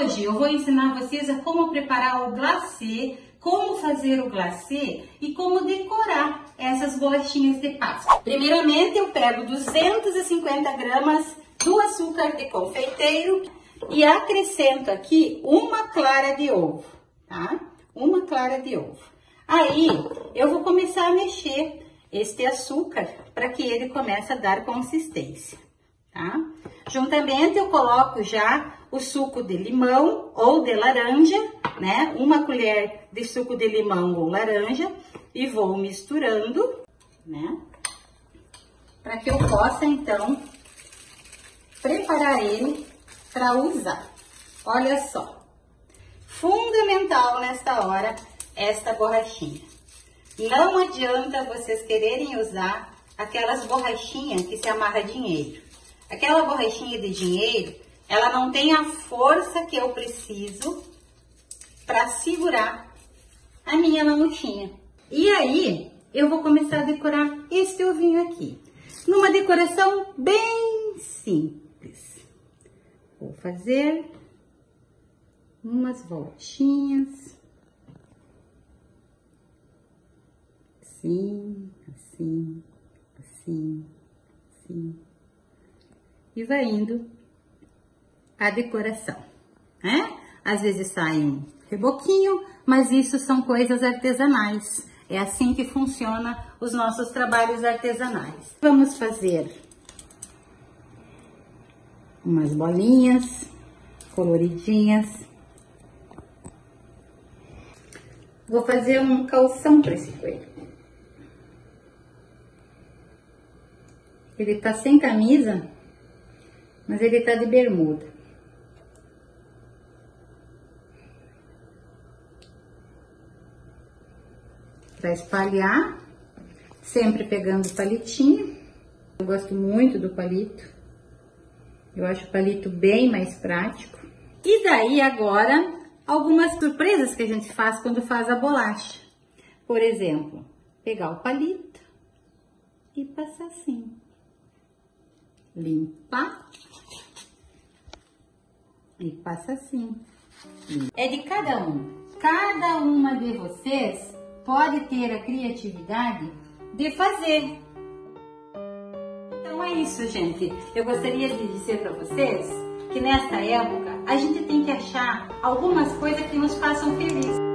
Hoje eu vou ensinar vocês a como preparar o glacê, como fazer o glacê e como decorar essas bolachinhas de Páscoa. Primeiramente eu pego 250 gramas do açúcar de confeiteiro e acrescento aqui uma clara de ovo, tá? Uma clara de ovo. Aí eu vou começar a mexer este açúcar para que ele comece a dar consistência, tá? Juntamente eu coloco já o suco de limão ou de laranja, né? Uma colher de suco de limão ou laranja e vou misturando, né? Para que eu possa então preparar ele para usar. Olha só, fundamental nesta hora esta borrachinha. Não adianta vocês quererem usar aquelas borrachinhas que se amarra dinheiro. Aquela borrachinha de dinheiro, ela não tem a força que eu preciso para segurar a minha mamuchinha. E aí, eu vou começar a decorar este ovinho aqui. Numa decoração bem simples. Vou fazer umas voltinhas. Assim, assim, assim, assim e vai indo a decoração, né? Às vezes sai um reboquinho, mas isso são coisas artesanais. É assim que funciona os nossos trabalhos artesanais. Vamos fazer umas bolinhas coloridinhas. Vou fazer um calção para esse coelho. Ele tá sem camisa, mas ele tá de bermuda. Para espalhar, sempre pegando o palitinho. Eu gosto muito do palito. Eu acho o palito bem mais prático. E daí agora, algumas surpresas que a gente faz quando faz a bolacha. Por exemplo, pegar o palito e passar assim. Limpar e passa assim. É de cada um. Cada uma de vocês pode ter a criatividade de fazer. Então é isso, gente. Eu gostaria de dizer para vocês que nesta época a gente tem que achar algumas coisas que nos façam felizes.